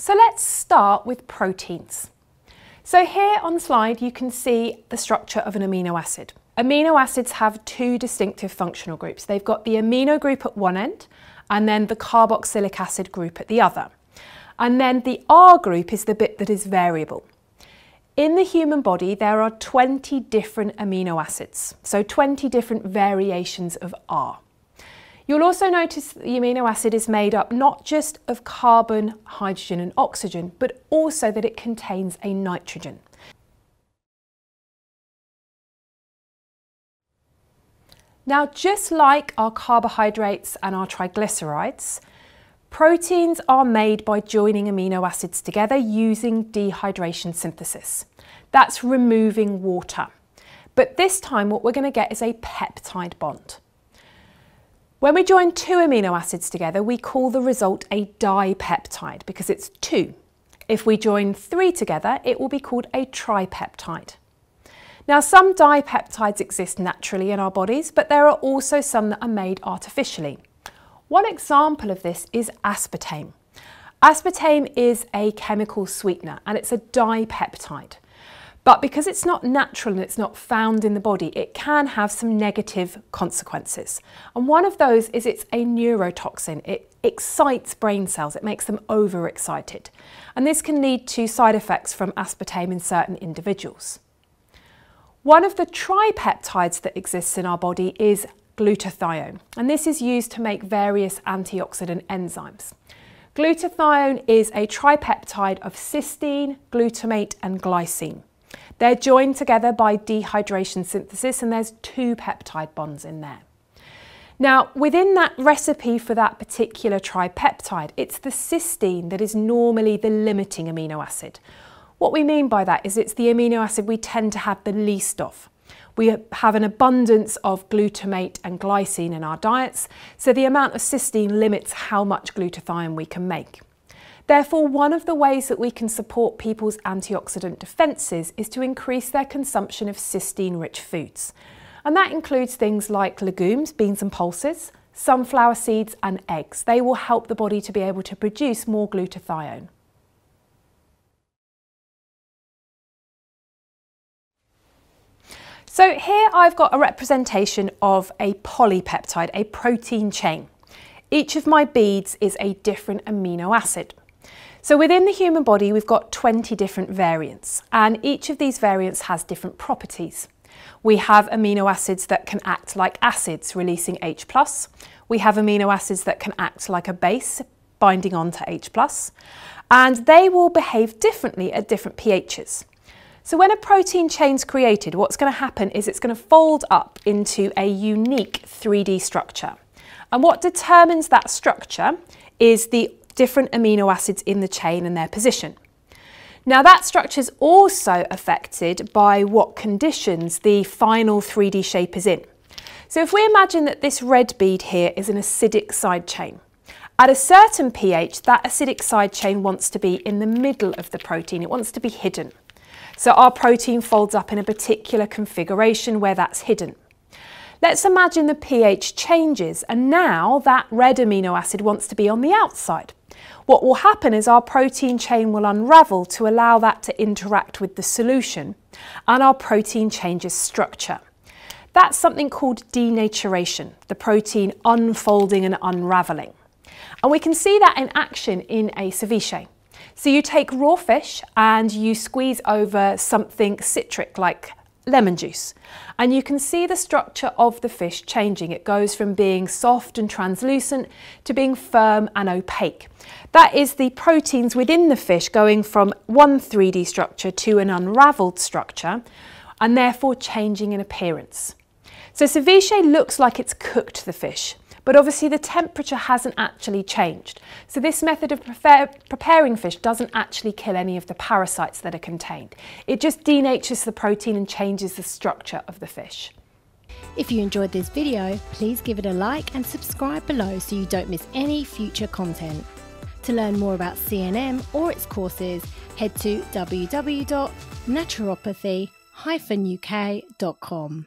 So let's start with proteins. So here on the slide you can see the structure of an amino acid. Amino acids have two distinctive functional groups. They've got the amino group at one end and then the carboxylic acid group at the other. And then the R group is the bit that is variable. In the human body, there are 20 different amino acids, so 20 different variations of R. You'll also notice that the amino acid is made up not just of carbon, hydrogen and oxygen, but also that it contains a nitrogen. Now, just like our carbohydrates and our triglycerides, Proteins are made by joining amino acids together using dehydration synthesis. That's removing water. But this time what we're going to get is a peptide bond. When we join two amino acids together, we call the result a dipeptide because it's two. If we join three together, it will be called a tripeptide. Now, some dipeptides exist naturally in our bodies, but there are also some that are made artificially. One example of this is aspartame. Aspartame is a chemical sweetener and it's a dipeptide. But because it's not natural and it's not found in the body, it can have some negative consequences. And one of those is it's a neurotoxin. It excites brain cells, it makes them overexcited. And this can lead to side effects from aspartame in certain individuals. One of the tripeptides that exists in our body is glutathione, and this is used to make various antioxidant enzymes. Glutathione is a tripeptide of cysteine, glutamate and glycine. They're joined together by dehydration synthesis and there's two peptide bonds in there. Now, within that recipe for that particular tripeptide, it's the cysteine that is normally the limiting amino acid. What we mean by that is it's the amino acid we tend to have the least of. We have an abundance of glutamate and glycine in our diets, so the amount of cysteine limits how much glutathione we can make. Therefore, one of the ways that we can support people's antioxidant defences is to increase their consumption of cysteine-rich foods. And that includes things like legumes, beans and pulses, sunflower seeds and eggs. They will help the body to be able to produce more glutathione. So here I've got a representation of a polypeptide, a protein chain. Each of my beads is a different amino acid. So within the human body, we've got 20 different variants, and each of these variants has different properties. We have amino acids that can act like acids, releasing H+. We have amino acids that can act like a base, binding onto H+. And they will behave differently at different pHs. So when a protein chain is created, what's going to happen is it's going to fold up into a unique 3D structure. And what determines that structure is the different amino acids in the chain and their position. Now that structure is also affected by what conditions the final 3D shape is in. So if we imagine that this red bead here is an acidic side chain, at a certain pH, that acidic side chain wants to be in the middle of the protein. It wants to be hidden. So our protein folds up in a particular configuration where that's hidden. Let's imagine the pH changes and now that red amino acid wants to be on the outside. What will happen is our protein chain will unravel to allow that to interact with the solution and our protein changes structure. That's something called denaturation, the protein unfolding and unravelling. And we can see that in action in a ceviche. So you take raw fish and you squeeze over something citric like lemon juice. And you can see the structure of the fish changing. It goes from being soft and translucent to being firm and opaque. That is the proteins within the fish going from one 3D structure to an unravelled structure and therefore changing in appearance. So ceviche looks like it's cooked the fish but obviously the temperature hasn't actually changed. So this method of preparing fish doesn't actually kill any of the parasites that are contained. It just denatures the protein and changes the structure of the fish. If you enjoyed this video, please give it a like and subscribe below so you don't miss any future content. To learn more about CNM or its courses, head to www.naturopathy-uk.com.